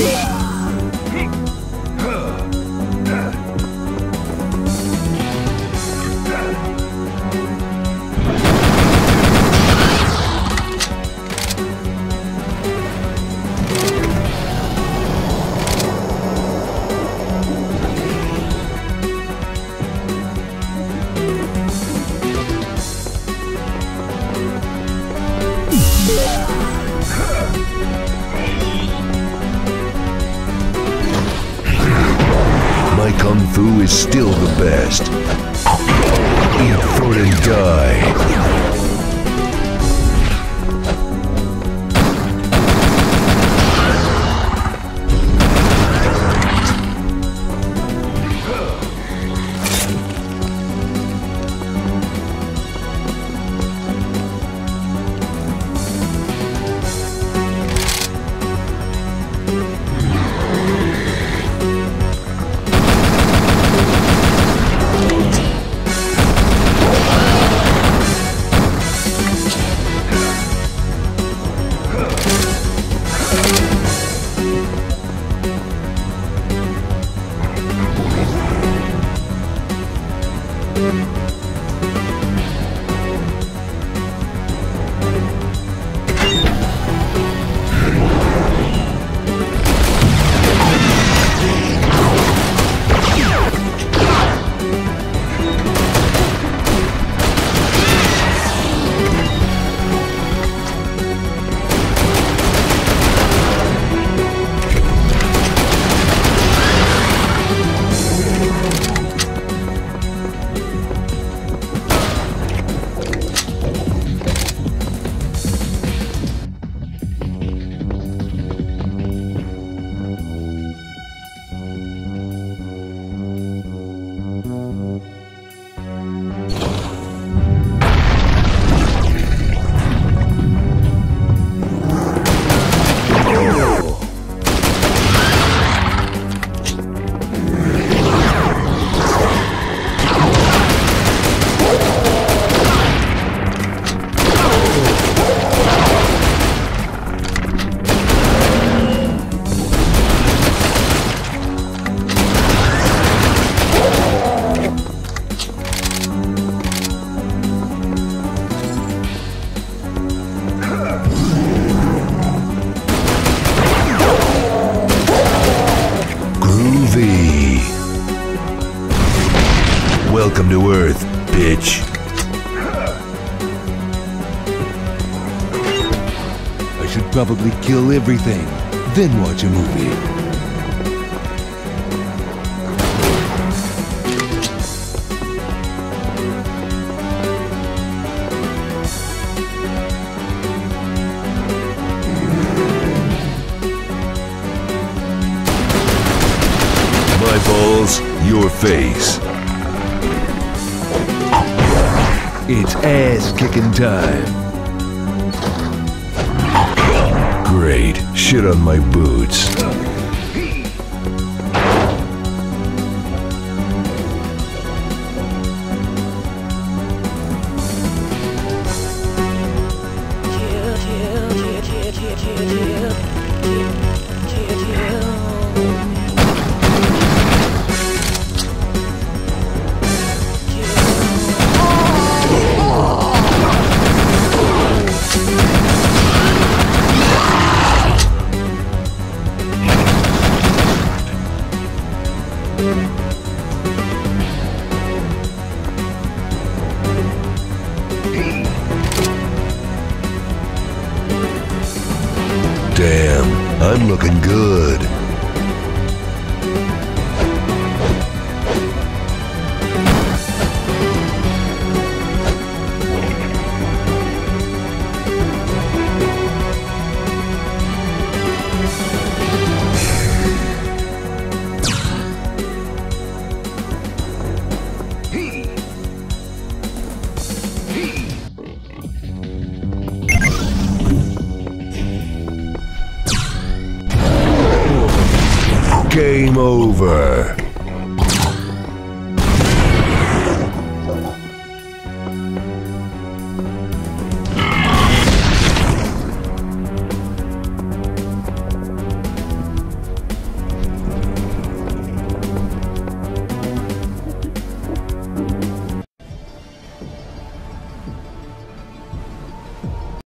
Yeah. Kung fu is still the best. Eat fruit and die. Welcome to Earth, bitch. I should probably kill everything, then watch a movie. My balls, your face. It's ass kicking time. Great. Shit on my boots. Looking good. Game over.